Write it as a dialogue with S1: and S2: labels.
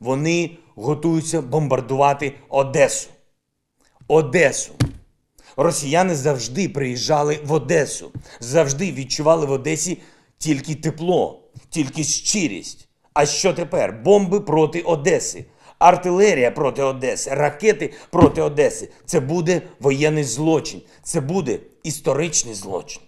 S1: Вони готуються бомбардувати Одесу. Одесу. Росіяни завжди приїжджали в Одесу, завжди відчували в Одесі тільки тепло, тільки щирість. А що тепер? Бомби проти Одеси, артилерія проти Одеси, ракети проти Одеси. Це буде воєнний злочин, це буде історичний злочин.